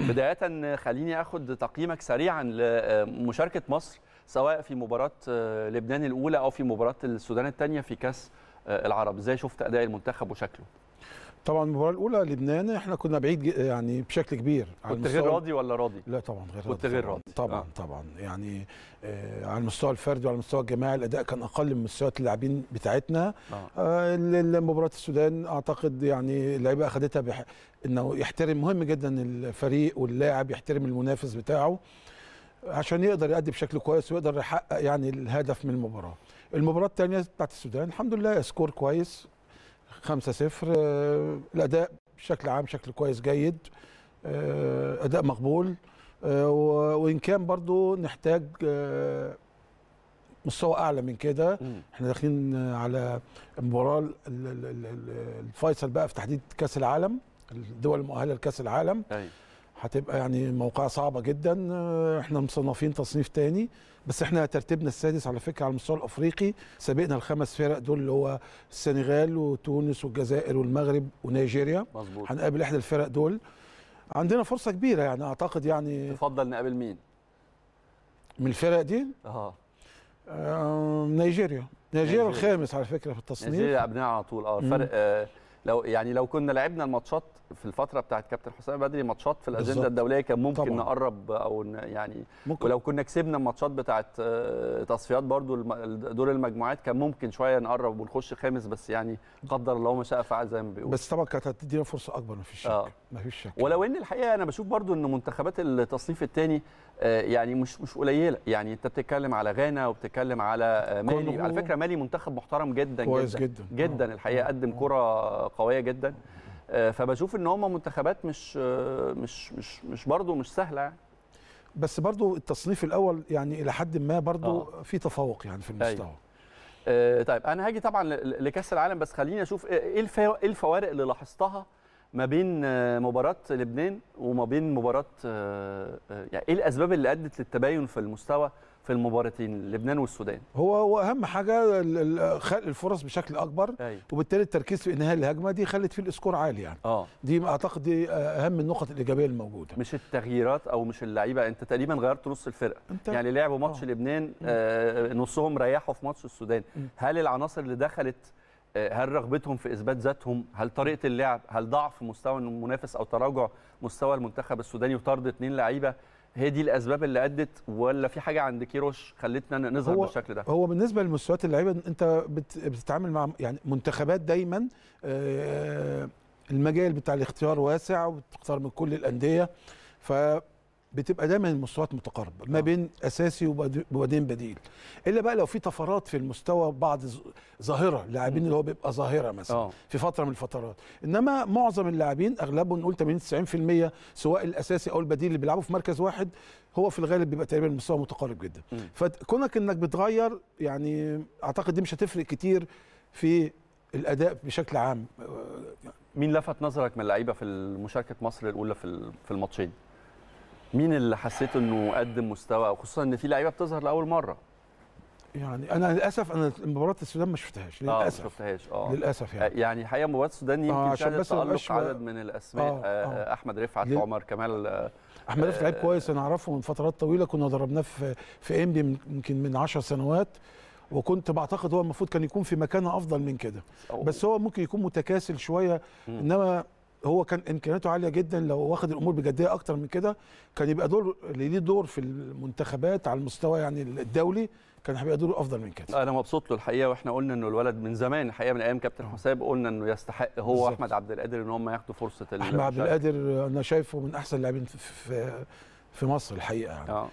بداية خليني آخد تقييمك سريعا لمشاركة مصر سواء في مباراة لبنان الأولى أو في مباراة السودان الثانية في كأس العرب. إزاي شفت أداء المنتخب وشكله؟ طبعا المباراة الأولى لبنان إحنا كنا بعيد يعني بشكل كبير كنت غير راضي ولا راضي لا طبعا غير كنت غير. راضي. طبعا آه. طبعا يعني آه على المستوى الفردي وعلى المستوى الجماعي الأداء كان أقل من مستويات اللاعبين بتاعتنا آه. آه مباراه السودان أعتقد يعني اللعيبة اخذتها بح... إنه يحترم مهم جدا الفريق واللاعب يحترم المنافس بتاعه عشان يقدر يأدي بشكل كويس ويقدر يحقق يعني الهدف من المباراة المباراة الثانية بتاعت السودان الحمد لله سكور كويس 5-0 آه، الأداء بشكل عام شكل كويس جيد آه، أداء مقبول آه، وإن كان برضو نحتاج مستوى أعلى من كده. إحنا داخلين على المباراة ال- ال- ال- ال- الفيصل بقى في تحديد كأس العالم الدول المؤهلة لكأس العالم أيوة. هتبقى يعني موقعها صعبة جدا. آه، إحنا مصنفين تصنيف تاني بس إحنا ترتيبنا السادس على فكرة على المستوى الأفريقي سابقنا الخمس فرق دول اللي هو السنغال وتونس والجزائر والمغرب ونيجيريا. مظبوط. هنقابل إحدى الفرق دول. عندنا فرصة كبيرة يعني أعتقد يعني تفضل نقابل مين؟ من الفرق دي؟ آه آه، نيجيريا. نيجيريا. الخامس على فكرة في التصنيف. نيجيريا ابناء على طول. أه آه لو يعني لو كنا لعبنا الماتشات في الفترة بتاعت كابتن حسام بدري ماتشات في الأجندة بالظبط. الدولية كان ممكن طبعاً. نقرب أو يعني ممكن ولو كنا كسبنا الماتشات بتاعت آه، تصفيات برضو دور المجموعات كان ممكن شوية نقرب ونخش خامس بس يعني قدر الله ما شاء فعل زي ما بيقول بس طبعا كانت هتدينا فرصة أكبر ما فيش شك آه. ما فيش شك ولو إن الحقيقة أنا بشوف برضو إن منتخبات التصنيف الثاني يعني مش مش قليلة يعني أنت بتتكلم على غانا وبتتكلم على آه، مالي. على فكرة مالي منتخب محترم جدا كويس جدا جدا جدا الحقيقة قدم كرة قوية جدا. آه، فبشوف إن هم منتخبات مش آه، مش مش مش برضو مش سهلة يعني. بس برضو التصنيف الأول يعني إلى حد ما برضو آه. في تفوق يعني في المستوى. آه، طيب أنا هاجي طبعا لكأس العالم بس خليني أشوف إيه الفوا- إيه الفوارق اللي لاحظتها ما بين آه، مباراة لبنان وما بين مباراة آه، آه، يعني إيه الأسباب اللي أدت للتباين في المستوى في المباراتين لبنان والسودان؟ هو هو أهم حاجة خلق الفرص بشكل أكبر أيوه وبالتالي التركيز في إنهاء الهجمة دي خلت فيه ال score عالي يعني. آه. دي أعتقد دي أهم النقط الإيجابية الموجودة. مش التغييرات أو مش اللعيبة أنت تقريبا غيرت نص الفرقة. أنت يعني لعبوا ماتش آه. لبنان آه نصهم ريحوا في ماتش السودان. مم. هل العناصر اللي دخلت هل رغبتهم في إثبات ذاتهم؟ هل طريقة اللعب؟ هل ضعف مستوى المنافس أو تراجع مستوى المنتخب السوداني وطرد اثنين لعيبة؟ هي دي الأسباب اللي أدت ولا في حاجة عند كيروش خلتنا نظهر هو- بالشكل ده؟ هو بالنسبة لمستويات اللعيبة أنت بت- بتتعامل مع يعني منتخبات دايما آه، المجال بتاع الاختيار واسع وبتختار من كل الأندية. فبتبقى دايما المستويات متقاربة ما آه. بين أساسي وبعدين بديل. إلا بقى لو في طفرات في المستوى بعض ظاهرة اللاعبين اللي هو بيبقى ظاهرة مثلا آه. في فترة من الفترات. إنما معظم اللاعبين اغلبهم نقول 80 90% سواء الأساسي أو البديل اللي بيلعبوا في مركز واحد هو في الغالب بيبقى تقريبا المستوى متقارب جدا. مم. فكونك إنك بتغير يعني أعتقد دي مش هتفرق كتير في الأداء بشكل عام. مين لفت نظرك من اللعيبه في مشاركه مصر الأولى في ال- في الماتشين؟ مين اللي حسيت إنه قدم مستوى خصوصا إن في لعيبة بتظهر لأول مرة يعني أنا للأسف أنا مباراة السودان ما شفتهاش ما للأسف شفتهاش آه للأسف يعني يعني الحقيقة مباراة السودان يمكن آه، عشان بس ما تالق عدد من الأسماء آه، آه آه. أحمد رفعت ليه؟ عمر كمال آه، أحمد رفعت لعيب آه، كويس أنا أعرفه من فترات طويلة كنا دربناه في في انبي يمكن من 10 سنوات وكنت بعتقد هو المفروض كان يكون في مكانة أفضل من كده بس هو ممكن يكون متكاسل شوية. إنما هو كان إمكانياته عالية جدا لو واخد الأمور بجدية أكتر من كده كان يبقى دور اللي ليه دور في المنتخبات على المستوى يعني الدولي كان هيبقى دوره أفضل من كده أنا مبسوط له الحقيقة وإحنا قلنا إنه الولد من زمان الحقيقة من أيام كابتن حساب قلنا إنه يستحق هو بالظبط. واحمد عبد القادر إن هم ياخدوا فرصة أحمد عبد. القادر أنا شايفه من أحسن اللاعبين في في في مصر الحقيقة يعني آه